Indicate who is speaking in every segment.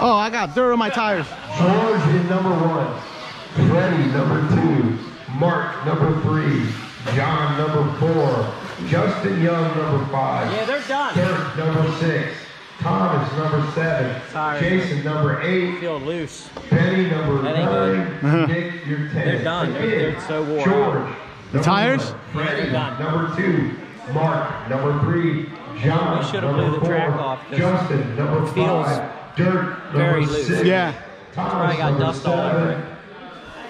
Speaker 1: Oh, I got dirt on my tires.
Speaker 2: George in number one. Freddie, number two. Mark, number three. John, number four. Justin Young, number five.
Speaker 3: Yeah, they're done.
Speaker 2: Dirk, number six. Thomas, number seven.
Speaker 3: Sorry.
Speaker 2: Jason, number eight.
Speaker 3: Feel loose.
Speaker 2: Benny, number
Speaker 3: That ain't
Speaker 2: nine. Nick, you're ten.
Speaker 3: They're done. They're- they're so wore
Speaker 2: George.
Speaker 1: The tires?
Speaker 2: one. Freddie,
Speaker 3: done.
Speaker 2: number two. Mark, number three. John,
Speaker 3: We should've
Speaker 2: number
Speaker 3: blew the track
Speaker 2: four. Justin, number
Speaker 3: it feels
Speaker 2: five. Dirk,
Speaker 3: very
Speaker 2: number
Speaker 3: loose.
Speaker 2: six.
Speaker 1: Yeah.
Speaker 2: Thomas,
Speaker 3: probably got
Speaker 2: number
Speaker 3: dust all over it.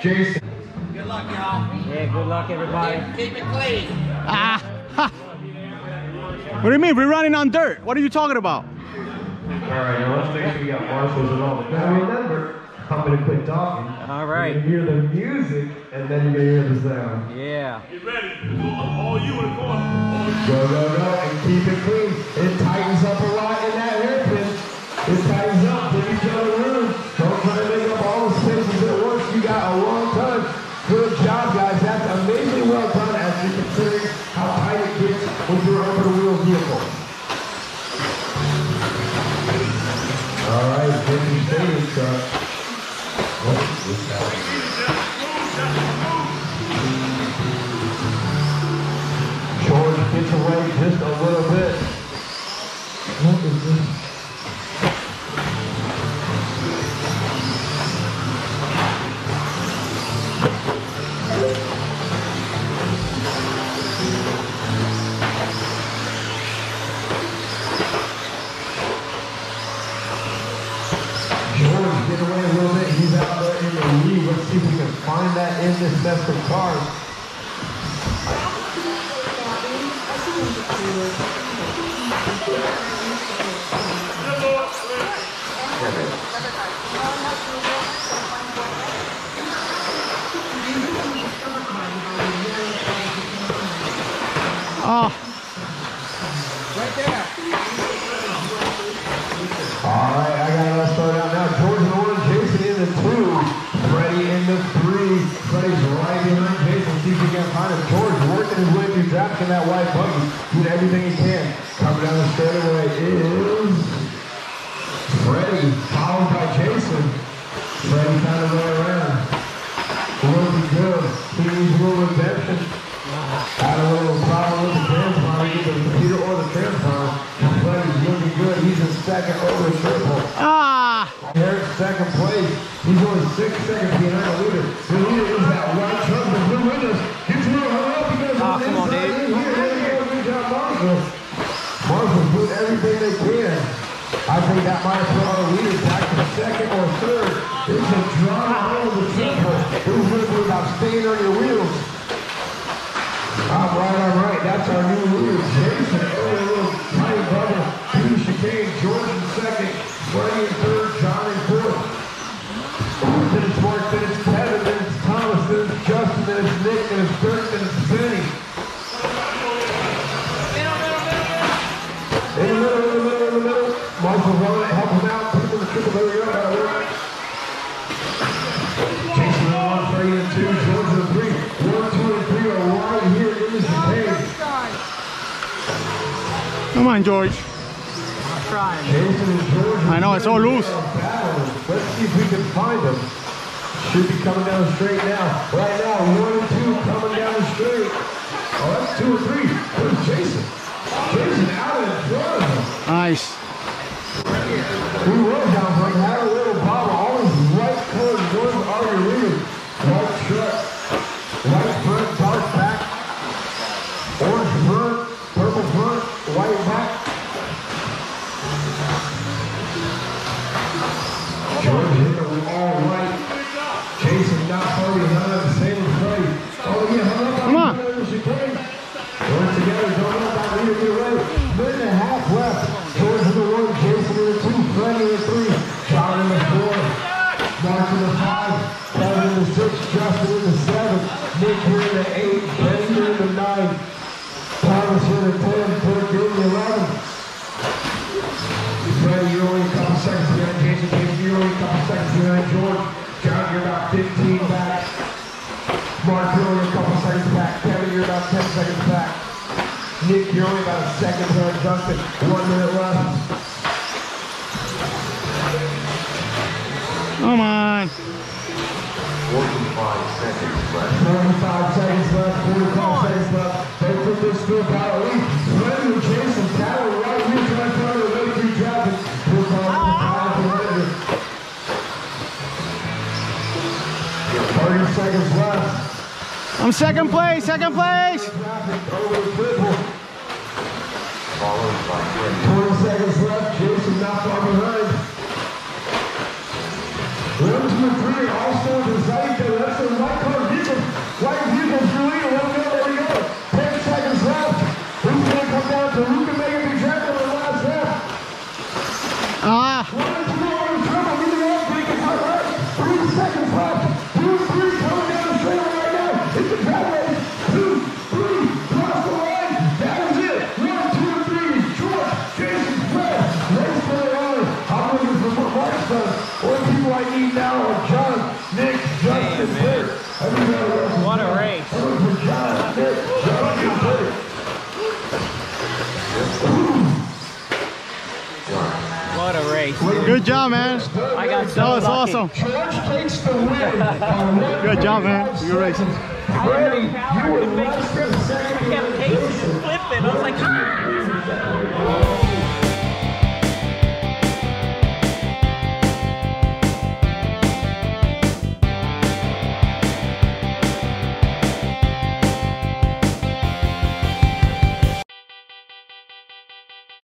Speaker 2: Jason. Good luck, y'all.
Speaker 3: Yeah, good luck, everybody. Keep it clean.
Speaker 1: Ah. ha. What do you mean? We're running on dirt. What are you talking about?
Speaker 2: All right, now let's make sure we got marshals and all. Now remember, I'm gonna quit talking.
Speaker 3: All right.
Speaker 2: You're gonna hear the music, and then you're gonna hear the sound.
Speaker 3: Yeah.
Speaker 4: Get ready. All you in the corner.
Speaker 2: Go, go, go, and keep it clean. It tightens up a lot in that hairpin. It tightens up. Give each other room. Don't try to make up all the spaces at once. You got a long George gets away just a little bit. In this mess of cars.
Speaker 1: Oh,
Speaker 2: All right, I got it all started out now. George in the one, Jason in the two, Freddie in the Freddie's right behind Jason. See if he can him. George working his way through traffic in that white buggy, doing everything he can. Coming down the straightaway is Freddie, followed by Jason. Freddie kind of right around. Looking good. He needs a little redemption. Had a little problem with the transponder, either the computer or the transponder. And Freddie's looking good. He's in second over triple.
Speaker 1: ah.
Speaker 2: Eric's second place. He's only six seconds behind the leader. The leader is that white truck, the blue windows. Gets a little hung up because
Speaker 3: Oh,
Speaker 2: of
Speaker 3: come on,
Speaker 2: inside
Speaker 3: Dave.
Speaker 2: in here. There you go. Good job, Marshall. Marshall's doing everything they can. I our leaders back to second or third. It's a drama over the triple. Who's really about staying on your wheels? All right, all right. That's our new leader, Jason. Marshall running, help him out, put him in the triple. There we go. Got it right. Jason in one, Freddie two, George in three. One, two, and three are right here in this chicane.
Speaker 1: Come on, George.
Speaker 3: I'm trying.
Speaker 2: Jason and George.
Speaker 1: I know, it's all loose.
Speaker 2: Let's see if we can find them. Should be coming down straight now. Right now, one and two coming down straight. Oh, that's two or three. Where's Jason? Jason out in front of him.
Speaker 1: Nice.
Speaker 2: He was down front, had little white colored ones are your leaders. White truck, white front, you're only about a second behind Justin. One minute left.
Speaker 1: Come on.
Speaker 2: 45 seconds left. 45 seconds left. 45 seconds left. They put this still power lead. Freddie and Jason Tower right here trying to find a way through traffic. We're calling the power commander. 30 seconds left.
Speaker 1: I'm second place, second place.
Speaker 2: Traffic over the triple. 20 seconds left. Jason not far behind. One, two, three, all stars in sight. What
Speaker 3: a race.
Speaker 2: I'm looking for John, Nick, Justin, Nick.
Speaker 3: What a race.
Speaker 1: good job, man.
Speaker 3: I got so
Speaker 1: That was
Speaker 3: lucky.
Speaker 1: awesome.
Speaker 2: George takes the win.
Speaker 1: Good job, man. Good race.
Speaker 2: Freddie, you were less than a second.
Speaker 3: I kept pacing and flipping. I was like,